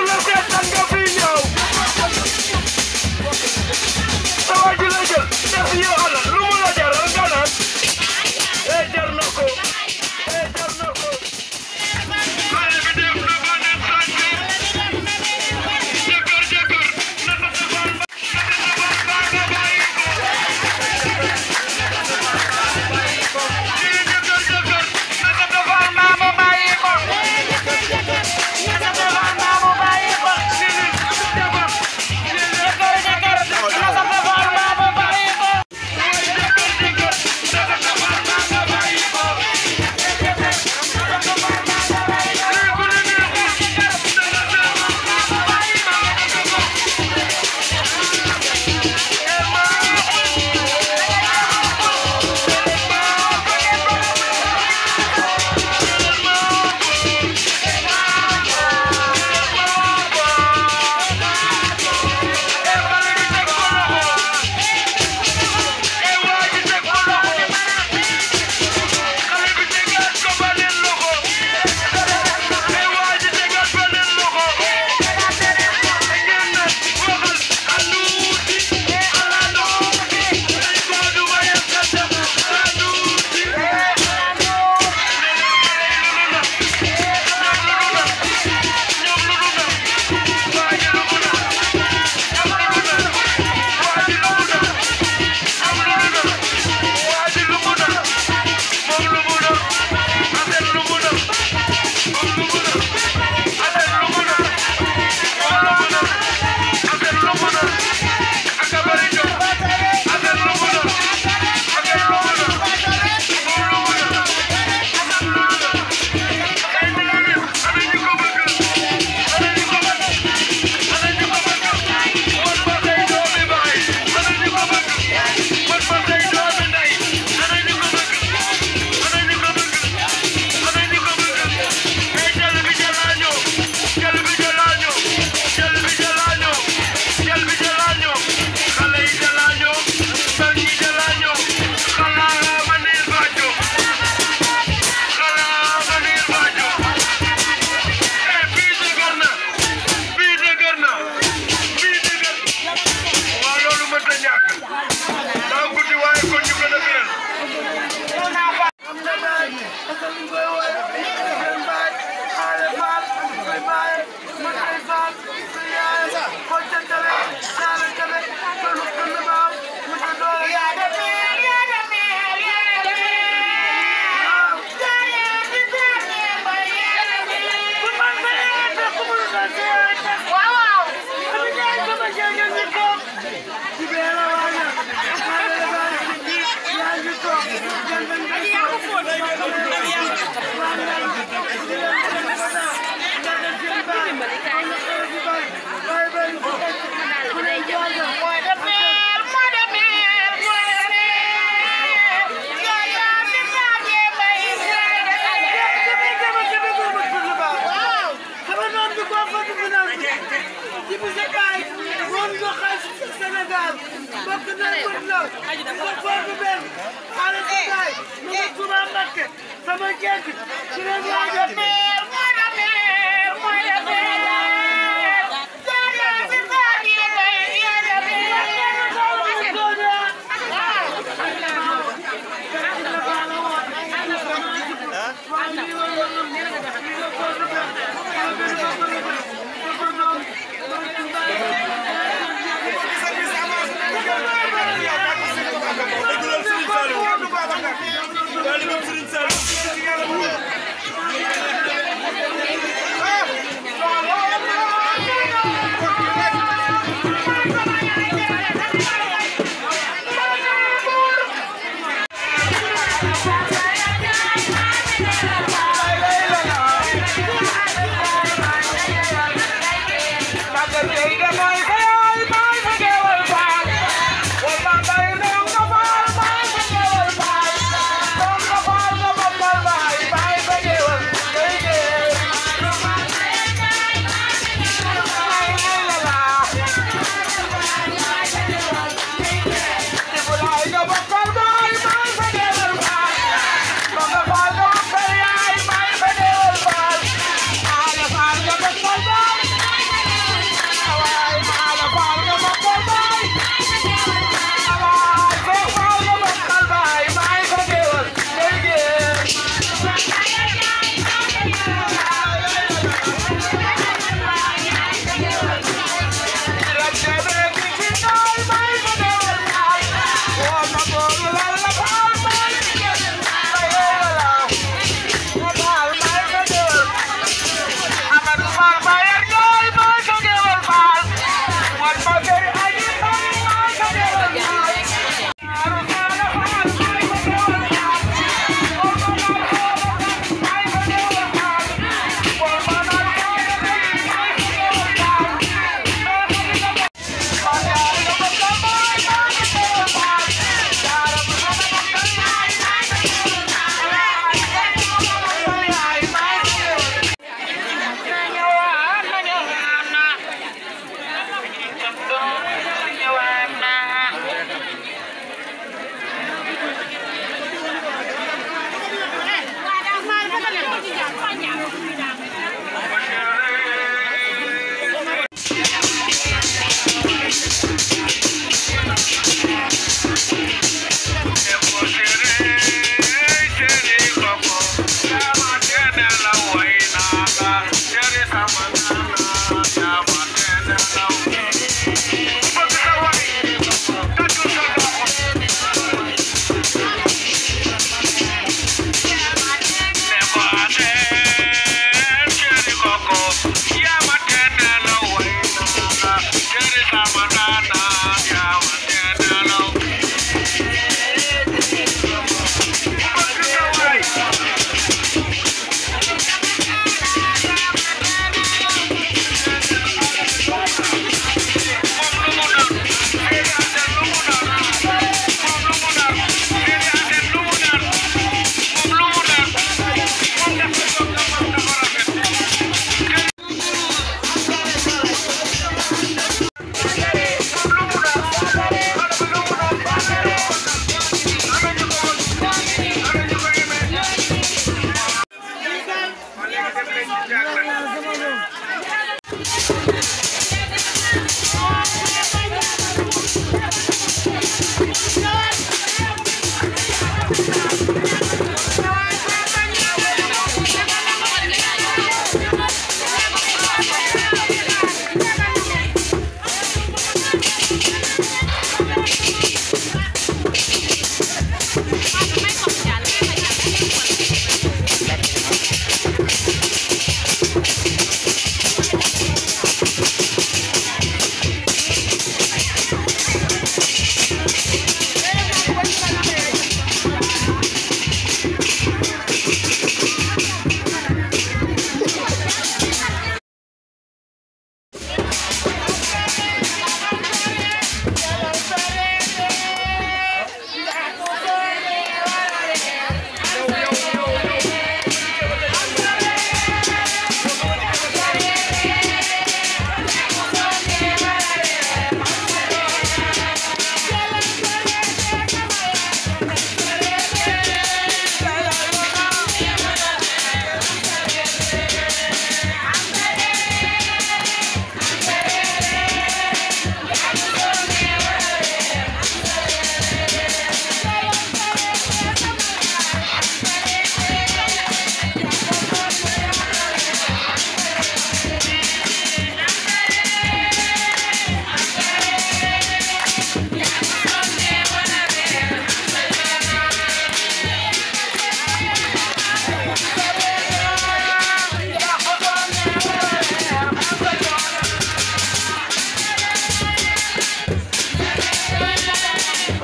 Eu não at the What sama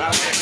Amen.